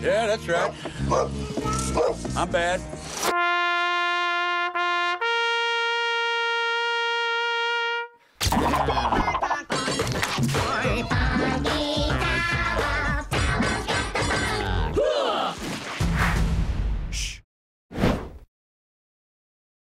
Yeah, that's right. I'm bad.